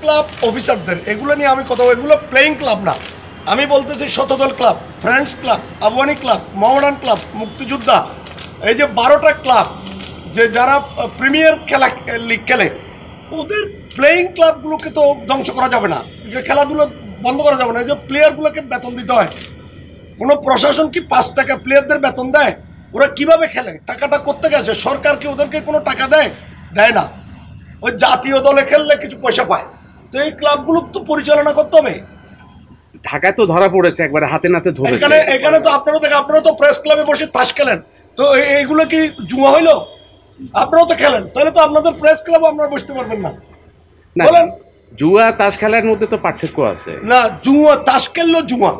Club অফিসারদের এগুলো নিয়ে আমি কথা এগুলো প্লেয়িং ক্লাব না। আমি বলতেছি Shatadal club friends club Afghani club Mohammedan club Muktijoddha. এই যে বারোটা ক্লাব যে যারা প্রিমিয়ার খেলা লিগ খেলে, ওদের প্লেয়িং ক্লাবগুলোকে তো ধ্বংস করা যাবে না। যে খেলাধুলো বন্ধ করা যাবে না। এই যে প্লেয়ারগুলোকে বেতন দিতে হয়। কোনো প্রশাসন কি পাঁচ টাকা প্লেয়ারদের বেতন দেয়? ওরা কীভাবে খেলে? টাকাটা করতে গেছে সরকার কি ওদেরকে কোনো টাকা দেয়? দেয় না। ওই জাতীয় দলে খেললে কিছু পয়সা পায়। তো এই ক্লাবগুলো তো পরিচালনা করতে হবে। ঢাকায় তো ধরা পড়েছে একবারে হাতে নাতে ধরেছে। এখানে এখানে তো আপনারা দেখেন আপনারা তো প্রেস ক্লাবে বসে তাস খেলেন। তো এইগুলো কি জুয়া হইল? আপনারাও তো খেলেন তাহলে তো আপনাদের প্রেস ক্লাবে আপনারা বসতে পারবেন না। বলেন। জুয়া তাস খেলার মধ্যে তো পার্থক্য আছে। না জুয়া তাস খেললো জুয়া।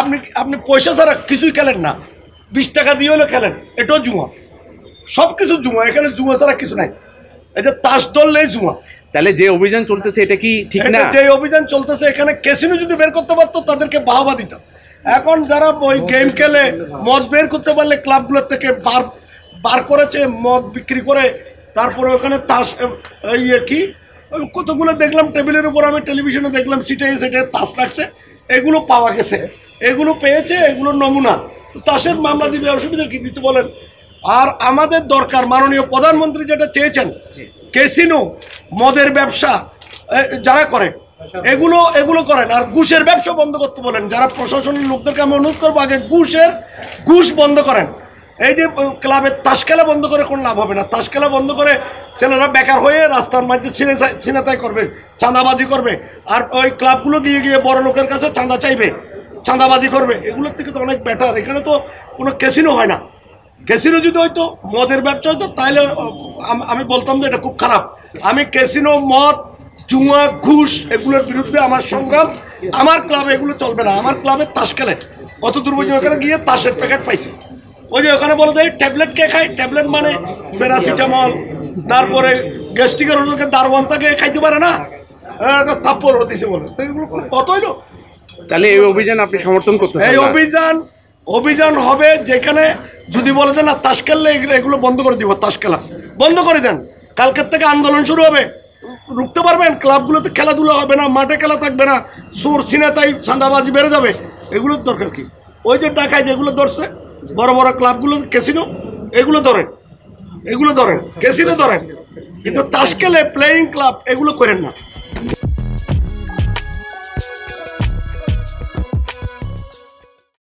আপনি আপনি পয়সা ছাড়া কিছুই খেলেন না। বিশ টাকা দিয়ে হলে খেলেন এটাও জুয়া। সব কিছু জুয়া এখানে জুয়া ছাড়া কিছু নাই। এই যে তাস ধরলেই জুয়া। তাহলে যে অভিযান চলতেছে এটা কি ঠিক না? যে অভিযান চলতেছে এখানে ক্যাসিনো যদি বের করতে পারতো তাদেরকে বাহবা দিতাম। এখন যারা ওই গেম খেলে মদ বের করতে পারলে ক্লাবগুলোর থেকে বার বার করেছে মদ বিক্রি করে তারপরে ওখানে তাস এই ইয়ে কি কতগুলো দেখলাম টেবিলের উপর আমি টেলিভিশনে দেখলাম সিটে সিটে তাস রাখছে এগুলো পাওয়া গেছে। এগুলো পেয়েছে এগুলোর নমুনা। তাসের মামলা দিবে অসুবিধা কি দিতে বলেন? আর আমাদের দরকার মাননীয় প্রধানমন্ত্রী যেটা চেয়েছেন ক্যাসিনো, মদের ব্যবসা যারা করে, এগুলো এগুলো করেন। আর ঘুষের ব্যবসা বন্ধ করতে বলেন। যারা প্রশাসনের লোকদেরকে আমি অনুরোধ করব, আগে ঘুষের ঘুষ বন্ধ করেন। এই যে ক্লাবের তাস খেলা বন্ধ করে কোনো লাভ হবে না। তাস খেলা বন্ধ করে ছেলেরা বেকার হয়ে রাস্তার মধ্যে ছিনে ছিনাতাই করবে, চাঁদাবাজি করবে। আর ওই ক্লাবগুলো গিয়ে গিয়ে বড় লোকের কাছে চাঁদা চাইবে, চাঁদাবাজি করবে। এগুলোর থেকে তো অনেক বেটার এখানে তো কোনো ক্যাসিনো হয় না। ক্যাসিনো যদি হয়তো মদের ব্যবসা হতো তাহলে আমি বলতাম যে এটা খুব খারাপ। আমি ক্যাসিনো মদ জুয়া ঘুষ এগুলোর বিরুদ্ধে আমার সংগ্রাম আমার ক্লাবে এগুলো চলবে না। আমার ক্লাবে তাস খেলে। অত দূর পর্যন্ত ওখানে গিয়ে তাসের প্যাকেট পাইছে। ওই যে ওখানে বলে দেয় ট্যাবলেট কে খায়? ট্যাবলেট মানে প্যারাসিটামল তারপরে গ্যাস্ট্রিকের ওষুধকে দারওয়ান তাকে খাইতে পারে না। একটা থাপ্পড় দিছে বলে। তো এগুলো কত হইল? তাহলে এই অভিযান আপনি সমর্থন করতেছেন এই অভিযান অভিযান হবে যেখানে যদি বলে যে না তাস খেললে এগুলো- বন্ধ করে দিব তাস খেলা বন্ধ করে দেন। কালকের থেকে আন্দোলন শুরু হবে। রুখতে পারবেন? ক্লাবগুলোতে খেলাধুলা হবে না, মাঠে খেলা থাকবে না। সুর সিনেতাই চাঁদাবাজি বেড়ে যাবে। এগুলোর দরকার কি? ওই যে টাকায় যেগুলো ধরছে, বড় বড় ক্লাবগুলো, ক্যাসিনো, এগুলো ধরেন। এগুলো ধরেন, ক্যাসিনো ধরেন। কিন্তু তাস খেলে প্লেয়িং ক্লাব এগুলো করেন না।